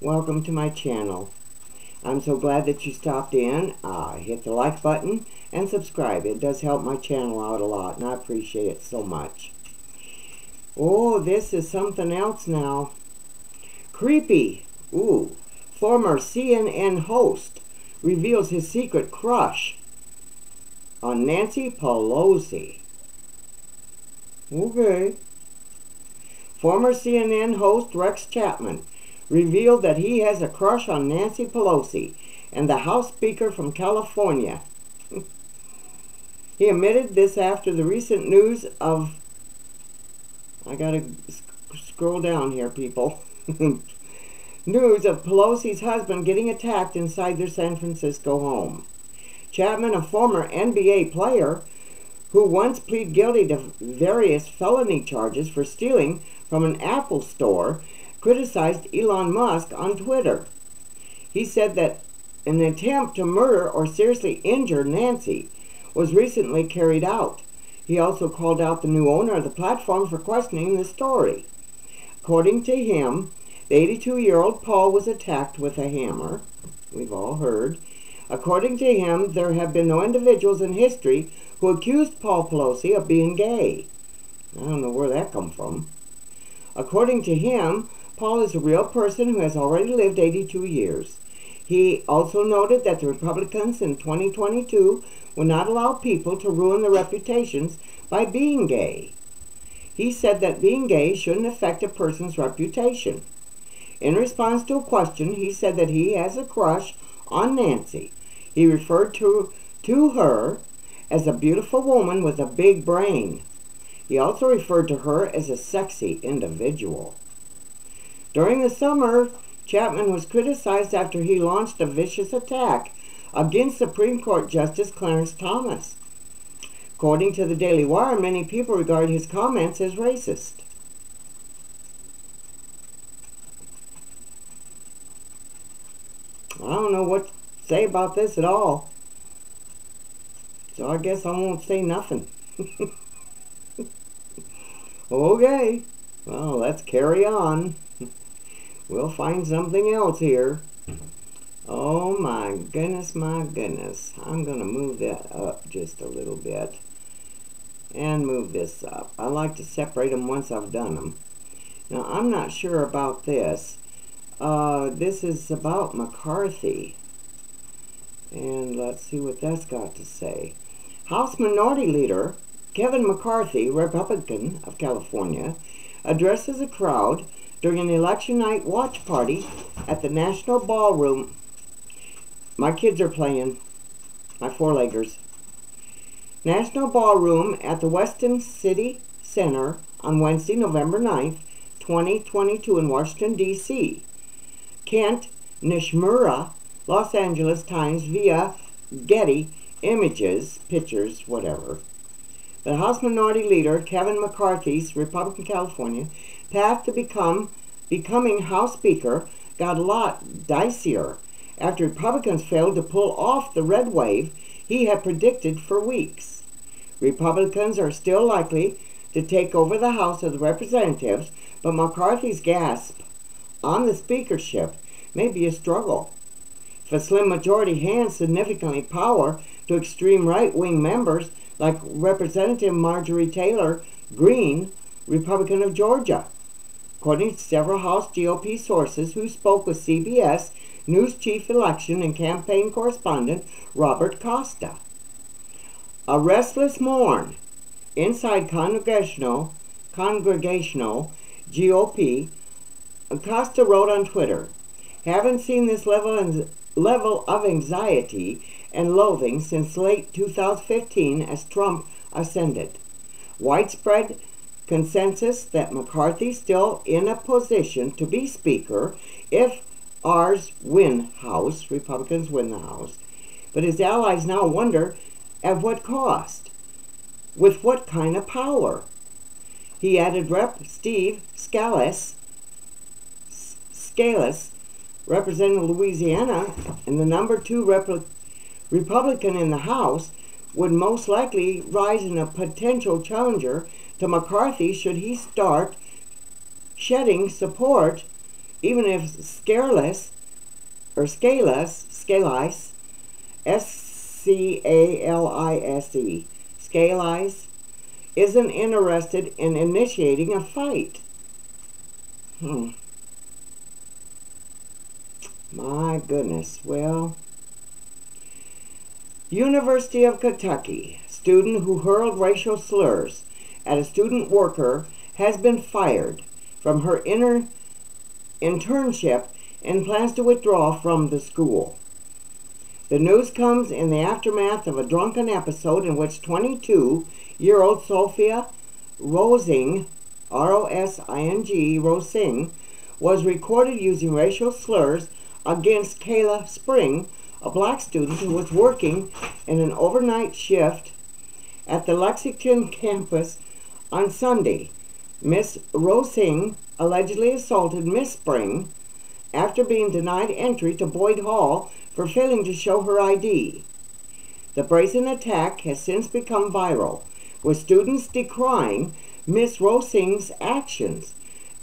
welcome to my channel. I'm so glad that you stopped in. Uh, hit the like button and subscribe. It does help my channel out a lot, and I appreciate it so much. Oh, this is something else now. Creepy. Ooh. Former CNN host reveals his secret crush on Nancy Pelosi. Okay. Former CNN host Rex Chapman revealed that he has a crush on Nancy Pelosi and the House Speaker from California. he admitted this after the recent news of. I gotta sc scroll down here, people. news of Pelosi's husband getting attacked inside their San Francisco home. Chapman, a former NBA player who once pleaded guilty to various felony charges for stealing from an Apple store, criticized Elon Musk on Twitter. He said that an attempt to murder or seriously injure Nancy was recently carried out. He also called out the new owner of the platform for questioning the story. According to him, the 82-year-old Paul was attacked with a hammer. We've all heard. According to him, there have been no individuals in history who accused Paul Pelosi of being gay. I don't know where that come from. According to him, Paul is a real person who has already lived 82 years. He also noted that the Republicans in 2022 will not allow people to ruin their reputations by being gay. He said that being gay shouldn't affect a person's reputation. In response to a question, he said that he has a crush on Nancy. He referred to, to her as a beautiful woman with a big brain. He also referred to her as a sexy individual. During the summer, Chapman was criticized after he launched a vicious attack against Supreme Court Justice Clarence Thomas. According to the Daily Wire, many people regard his comments as racist. I don't know what to say about this at all. So I guess I won't say nothing. okay. Well, let's carry on. We'll find something else here. Oh my goodness, my goodness. I'm going to move that up just a little bit. And move this up. I like to separate them once I've done them. Now, I'm not sure about this. Uh, this is about McCarthy. And let's see what that's got to say. House Minority Leader Kevin McCarthy, Republican of California, addresses a crowd during an election night watch party at the National Ballroom. My kids are playing, my four-leggers. National Ballroom at the Westin City Center on Wednesday, November 9th, 2022 in Washington, D.C. Kent Nishimura, Los Angeles Times via Getty Images, pictures, whatever. The House Minority Leader, Kevin McCarthy's Republican California, path to become becoming House Speaker got a lot dicier after Republicans failed to pull off the red wave he had predicted for weeks. Republicans are still likely to take over the House of Representatives, but McCarthy's gasp on the speakership may be a struggle. If a slim majority hands significantly power to extreme right-wing members like Representative Marjorie Taylor Greene, Republican of Georgia, according to several House GOP sources who spoke with CBS News Chief Election and Campaign Correspondent Robert Costa. A restless morn inside Congregational, Congregational GOP, Costa wrote on Twitter, haven't seen this level, level of anxiety and loathing since late 2015 as Trump ascended. Widespread consensus that McCarthy still in a position to be Speaker if ours win House, Republicans win the House, but his allies now wonder at what cost, with what kind of power. He added Rep. Steve Scalise, Scalise representing Louisiana, and the number two Rep Republican in the House, would most likely rise in a potential challenger to McCarthy should he start shedding support even if scaleless or scaleless, scalise, S-C-A-L-I-S-E, scalise, isn't interested in initiating a fight. Hmm. My goodness. Well, University of Kentucky, student who hurled racial slurs at a student worker has been fired from her inner internship and plans to withdraw from the school. The news comes in the aftermath of a drunken episode in which 22 year old Sophia Rosing, R O S I N G, Rosing, was recorded using racial slurs against Kayla Spring, a black student who was working in an overnight shift at the Lexington campus on Sunday. Miss Rosing allegedly assaulted Miss Spring after being denied entry to Boyd Hall for failing to show her ID. The brazen attack has since become viral, with students decrying Miss Rosing's actions,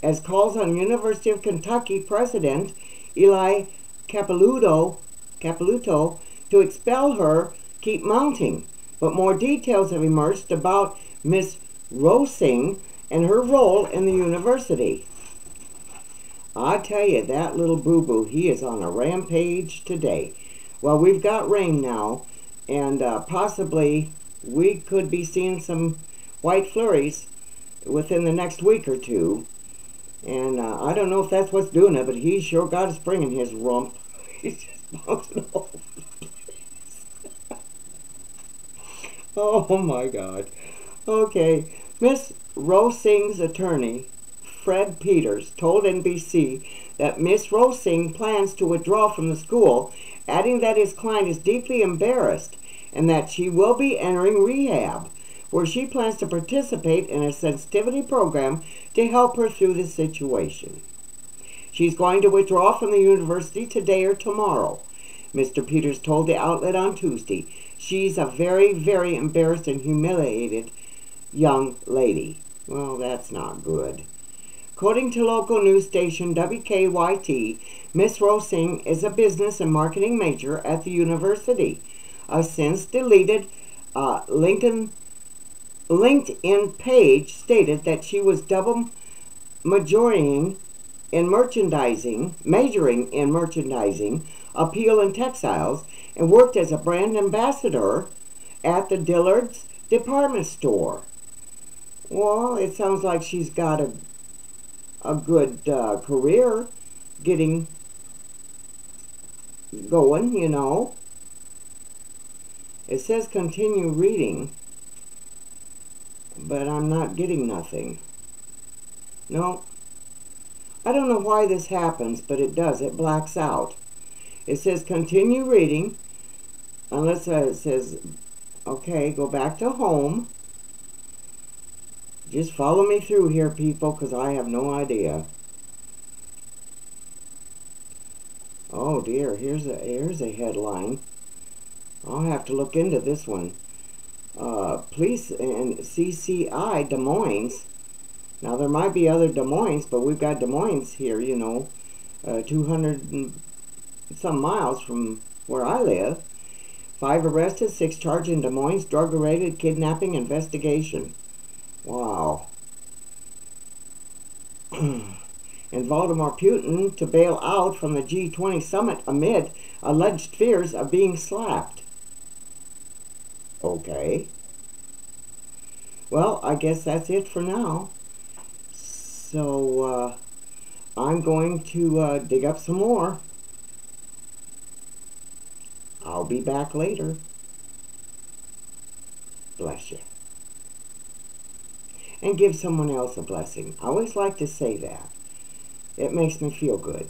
as calls on University of Kentucky President Eli Capilouto, Capilouto to expel her keep mounting. But more details have emerged about Miss Rosing and her role in the university. I tell you, that little boo-boo, he is on a rampage today. Well, we've got rain now, and uh, possibly we could be seeing some white flurries within the next week or two. And uh, I don't know if that's what's doing it, but he sure got a spring in his rump. He's just bouncing all over the place. oh my God. Okay. Miss Rosing's attorney, Fred Peters, told NBC that Miss Rosing plans to withdraw from the school, adding that his client is deeply embarrassed and that she will be entering rehab, where she plans to participate in a sensitivity program to help her through the situation. She's going to withdraw from the university today or tomorrow, Mr. Peters told the outlet on Tuesday. She's a very, very embarrassed and humiliated young lady. Well, that's not good. According to local news station WKYT, Miss Rosing is a business and marketing major at the university. A since deleted uh, LinkedIn page stated that she was double majoring in merchandising, majoring in merchandising, appeal and textiles, and worked as a brand ambassador at the Dillard's department store. Well, it sounds like she's got a a good uh, career getting going, you know. It says continue reading, but I'm not getting nothing. No. I don't know why this happens, but it does. It blacks out. It says continue reading, unless uh, it says, okay, go back to home. Just follow me through here, people, because I have no idea. Oh dear, here's a here's a headline. I'll have to look into this one. Uh, police and CCI Des Moines. Now there might be other Des Moines, but we've got Des Moines here, you know, uh, 200 some miles from where I live. Five arrested, six charged in Des Moines drug-related kidnapping investigation. Wow. and Vladimir Putin to bail out from the G20 summit amid alleged fears of being slapped. Okay. Well, I guess that's it for now. So, uh, I'm going to uh, dig up some more. I'll be back later. Bless you. And give someone else a blessing. I always like to say that. It makes me feel good.